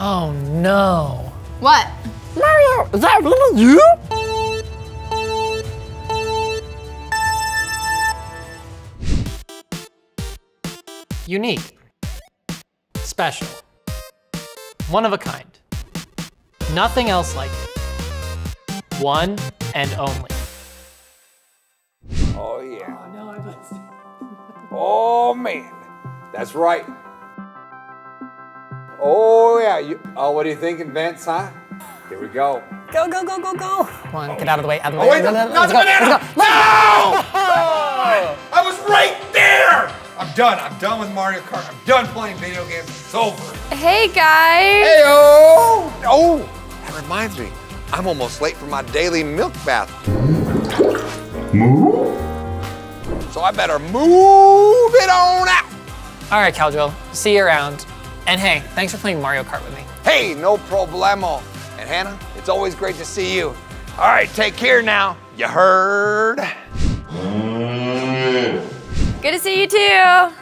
Oh no. What? Mario, is that really you? Unique. Special. One of a kind. Nothing else like it. One and only. Oh, yeah. Oh, man. That's right. Oh, yeah. You, oh, what are you thinking, Vince, huh? Here we go. Go, go, go, go, go. Come on, get out of the way, out of the Oh, way. wait, No, no, no, no, not let's the go, banana! go. No! I was right there! I'm done. I'm done with Mario Kart. I'm done playing video games. It's over. Hey guys. Heyo! Oh, that reminds me. I'm almost late for my daily milk bath. Move? So I better move it on out. All right, Caljo, see you around. And hey, thanks for playing Mario Kart with me. Hey, no problemo. And Hannah, it's always great to see you. All right, take care now. You heard? Good to see you too.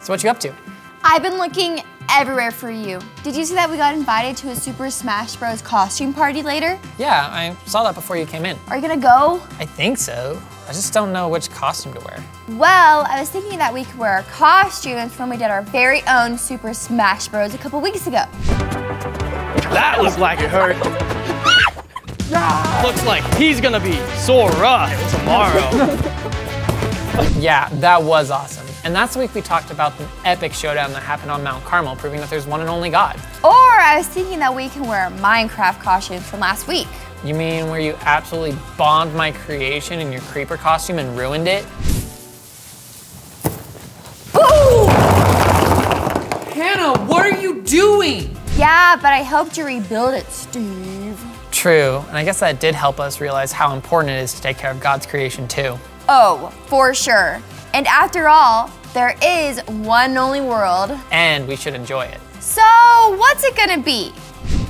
So what you up to? I've been looking everywhere for you. Did you see that we got invited to a Super Smash Bros. costume party later? Yeah, I saw that before you came in. Are you gonna go? I think so. I just don't know which costume to wear. Well, I was thinking that we could wear our costumes when we did our very own Super Smash Bros. a couple weeks ago. That looks like it hurt. Looks like he's gonna be Sora tomorrow. Yeah, that was awesome. And last week we talked about the epic showdown that happened on Mount Carmel, proving that there's one and only God. Or I was thinking that we can wear Minecraft costumes from last week. You mean where you absolutely bombed my creation in your creeper costume and ruined it? Hannah, what are you doing? Yeah, but I helped you rebuild it, Steve. True, and I guess that did help us realize how important it is to take care of God's creation too. Oh, for sure. And after all, there is one only world. And we should enjoy it. So, what's it gonna be?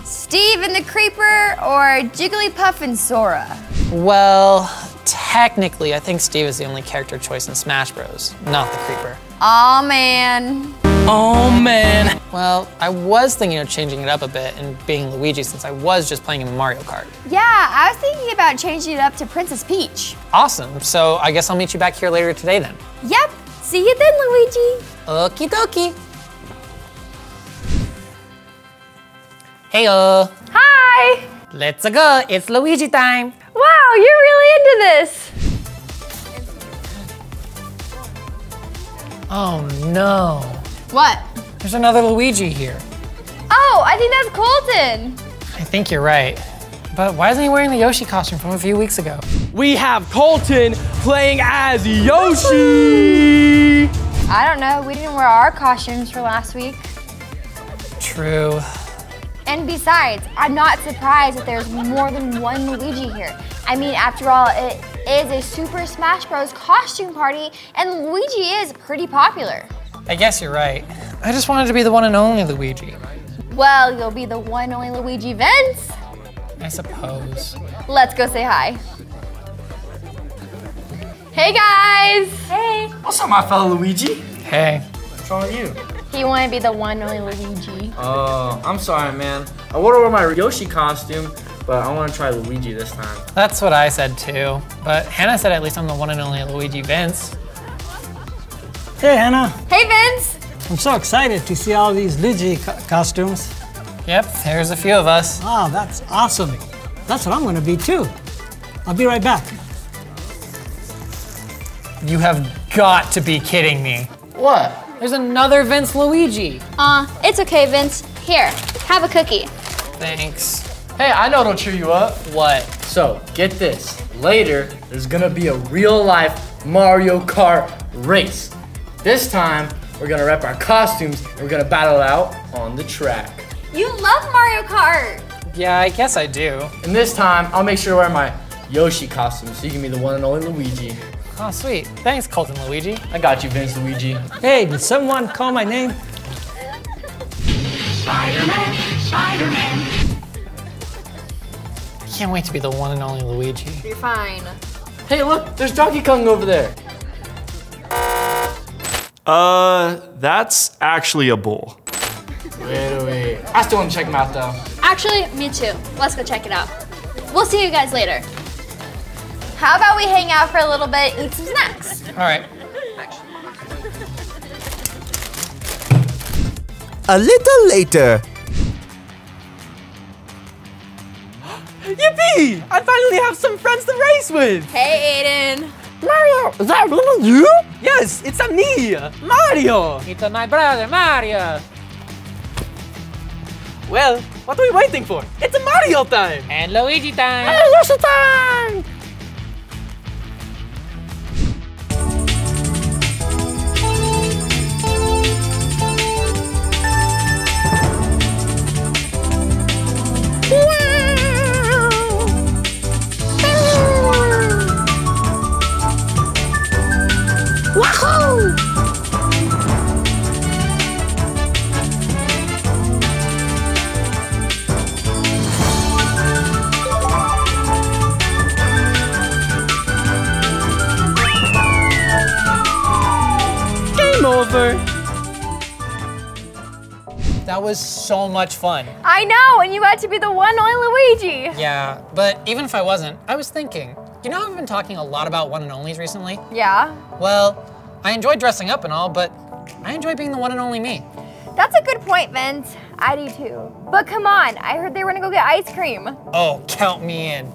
Steve and the Creeper or Jigglypuff and Sora? Well, technically, I think Steve is the only character choice in Smash Bros, not the creeper. Aw, man. oh man. Well, I was thinking of changing it up a bit and being Luigi since I was just playing in Mario Kart. Yeah, I was thinking about changing it up to Princess Peach. Awesome, so I guess I'll meet you back here later today then. Yep, see you then, Luigi. Okie dokie. Hey, uh, Hi. let's go. It's Luigi time. Wow, you're really into this. Oh no, What? there's another Luigi here. Oh, I think that's Colton. I think you're right. But why isn't he wearing the Yoshi costume from a few weeks ago? We have Colton playing as Yoshi. I don't know, we didn't wear our costumes for last week. True. And besides, I'm not surprised that there's more than one Luigi here. I mean, after all, it is a Super Smash Bros. costume party, and Luigi is pretty popular. I guess you're right. I just wanted to be the one and only Luigi. Well, you'll be the one and only Luigi Vince. I suppose. Let's go say hi. Hey guys! Hey! What's up, my fellow Luigi? Hey, What's wrong with you? You want to be the one and only Luigi? Oh, I'm sorry, man. I want to wear my Yoshi costume, but I want to try Luigi this time. that's what I said too. But Hannah said at least I'm the one and only Luigi Vince. Hey Hannah, Hey Vince! I'm so excited to see all these Luigi co- costumes. Yep, there's a few of us. Wow, that's awesome. That's what I'm gonna be too. I'll be right back. You have got to be kidding me. What? There's another Vince Luigi. Uh, it's okay, Vince. Here, have a cookie. Thanks. Hey, I know it'll cheer you up. What? So, get this. Later, there's gonna be a real life Mario Kart race. This time, we're gonna rep our costumes and we're gonna battle out on the track. You love Mario Kart! Yeah, I guess I do. And this time, I'll make sure to wear my Yoshi costume so you can be the one and only Luigi. Oh, sweet. Thanks, Colton Luigi. I got you, Vince Luigi. Hey, did someone call my name? Spider-Man, Spider-Man. I can't wait to be the one and only Luigi. You're fine. Hey, look, there's Donkey Kong over there. Uh, that's actually a bull. Wait, a wait. I still want to check him out though. Actually, me too. Let's go check it out. We'll see you guys later. How about we hang out for a little bit, eat some snacks? All right. A little later. Yippee! I finally have some friends to race with! Hey, Aiden. Mario, is that really you? Yes, it's a me, Mario! It's my brother, Mario. Well, what are we waiting for? It's a Mario time! And Luigi time. Yoshi time! Was so much fun. I know, and you got to be the one only Luigi. Yeah, but even if I wasn't, I was thinking, you know how we've been talking a lot about one and onlys recently? Yeah, Well, I enjoy dressing up and all, but I enjoy being the one and only me. that's a good point, Vince. I do too. But come on, I heard they were gonna go get ice cream. Oh, count me in.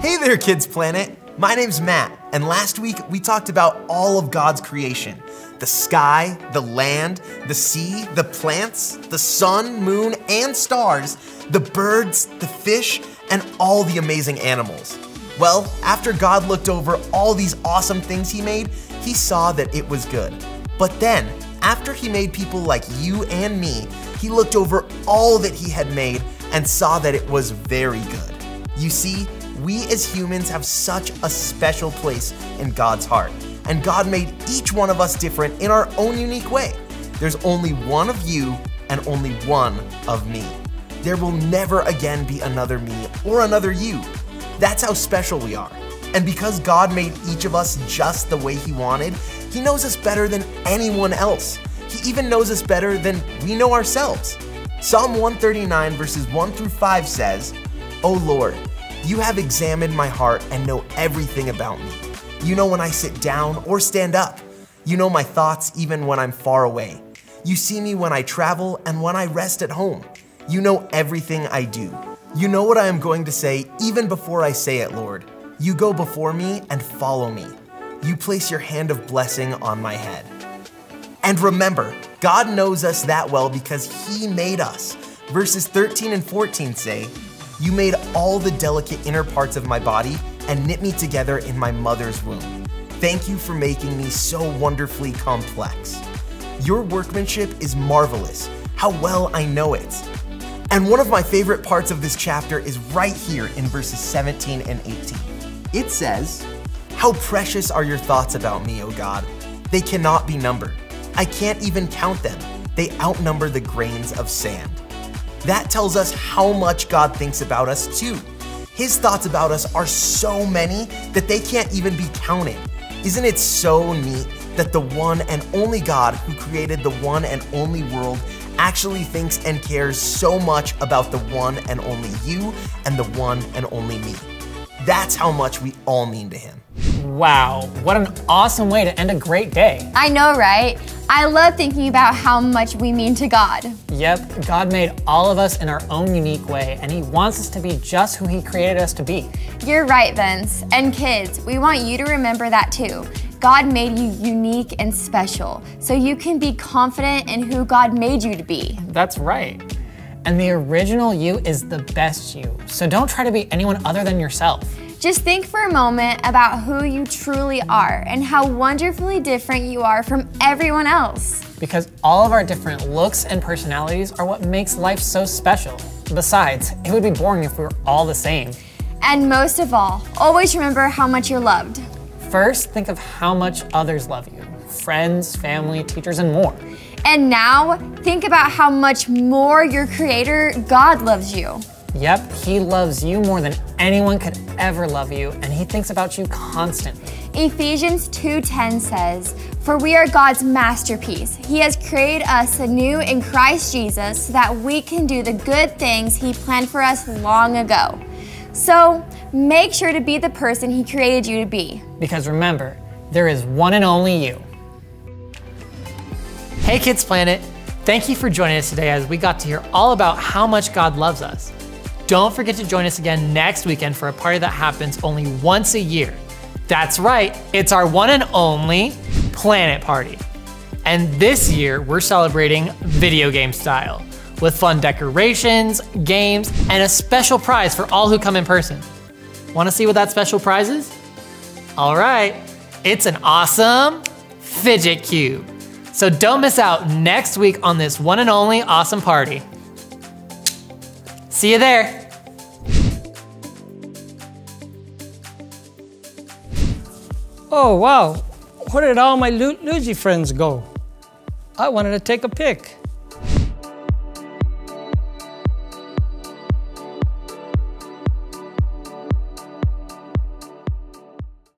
Hey there, Kids Planet. My name's Matt, and last week we talked about all of God's creation the sky, the land, the sea, the plants, the sun, moon, and stars, the birds, the fish, and all the amazing animals. Well, after God looked over all these awesome things He made, He saw that it was good. But then, after He made people like you and me, He looked over all that He had made and saw that it was very good. You see, we as humans have such a special place in God's heart, and God made each one of us different in our own unique way. There's only one of you and only one of me. There will never again be another me or another you. That's how special we are. And because God made each of us just the way He wanted, He knows us better than anyone else. He even knows us better than we know ourselves. Psalm 139, verses 1 through 5 says, O Lord, you have examined my heart and know everything about me. You know when I sit down or stand up. You know my thoughts even when I'm far away. You see me when I travel and when I rest at home. You know everything I do. You know what I am going to say even before I say it, Lord. You go before me and follow me. You place your hand of blessing on my head. And remember, God knows us that well because He made us. Verses 13 and 14 say, You made all the delicate inner parts of my body and knit me together in my mother's womb. Thank you for making me so wonderfully complex. Your workmanship is marvelous. How well I know it. And one of my favorite parts of this chapter is right here in verses 17 and 18. It says, How precious are your thoughts about me, O God. They cannot be numbered. I can't even count them. They outnumber the grains of sand. That tells us how much God thinks about us, too. His thoughts about us are so many that they can't even be counted. Isn't it so neat that the one and only God who created the one and only world actually thinks and cares so much about the one and only you and the one and only me? That's how much we all mean to Him. Wow, what an awesome way to end a great day. I know, right? I love thinking about how much we mean to God. Yep, God made all of us in our own unique way, and He wants us to be just who He created us to be. You're right, Vince. And kids, we want you to remember that too. God made you unique and special, so you can be confident in who God made you to be. That's right. And the original you is the best you, so don't try to be anyone other than yourself. Just think for a moment about who you truly are and how wonderfully different you are from everyone else. Because all of our different looks and personalities are what makes life so special. Besides, it would be boring if we were all the same. And most of all, always remember how much you're loved. First, think of how much others love you friends, family, teachers, and more. And now, think about how much more your Creator, God, loves you. Yep, he loves you more than anyone could ever love you, and he thinks about you constantly. Ephesians 2:10 says, "For we are God's masterpiece. He has created us anew in Christ Jesus so that we can do the good things he planned for us long ago." So, make sure to be the person he created you to be. Because remember, there is one and only you. Hey Kids Planet, thank you for joining us today as we got to hear all about how much God loves us. Don't forget to join us again next weekend for a party that happens only once a year. That's right, it's our one and only Planet Party. And this year, we're celebrating video game style with fun decorations, games, and a special prize for all who come in person. Wanna see what that special prize is? All right, it's an awesome fidget cube. So don't miss out next week on this one and only awesome party. See you there. Oh, wow. Where did all my Lu- Luigi friends go? I wanted to take a pic.